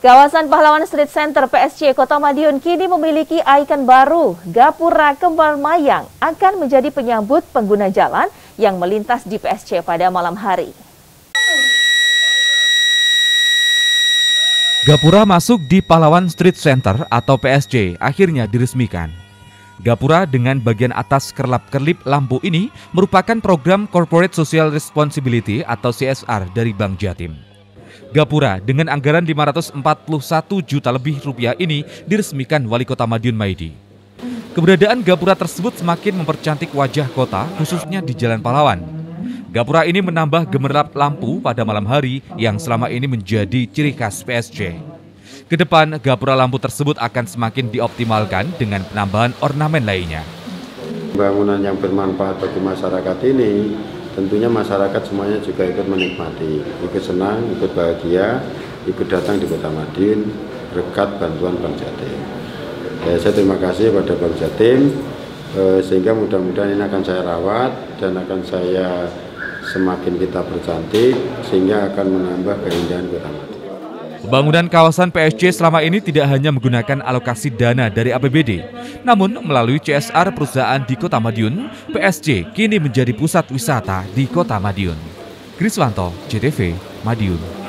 Kawasan Pahlawan Street Center PSC Kota Madiun kini memiliki ikon baru. Gapura Kembal Mayang akan menjadi penyambut pengguna jalan yang melintas di PSC pada malam hari. Gapura masuk di Pahlawan Street Center atau PSC akhirnya diresmikan. Gapura dengan bagian atas kerlap-kerlip lampu ini merupakan program Corporate Social Responsibility atau CSR dari Bank Jatim. Gapura dengan anggaran 541 juta lebih rupiah ini diresmikan Wali Kota Madiun Maidi. Keberadaan Gapura tersebut semakin mempercantik wajah kota, khususnya di Jalan Pahlawan. Gapura ini menambah gemerlap lampu pada malam hari yang selama ini menjadi ciri khas PSC. Ke depan, gapura lampu tersebut akan semakin dioptimalkan dengan penambahan ornamen lainnya. Bangunan yang bermanfaat bagi masyarakat ini tentunya masyarakat semuanya juga ikut menikmati, ikut senang, ikut bahagia, ikut datang di Kota Madiun berkat bantuan Bank Jatim. Ya, saya terima kasih pada Bank Jatim eh, sehingga mudah-mudahan ini akan saya rawat dan akan saya semakin kita bercantik sehingga akan menambah keindahan Kota Madiun. Pembangunan kawasan PSC selama ini tidak hanya menggunakan alokasi dana dari APBD, namun melalui CSR perusahaan di Kota Madiun, PSC kini menjadi pusat wisata di Kota Madiun. Kriswanto, JTV, Madiun.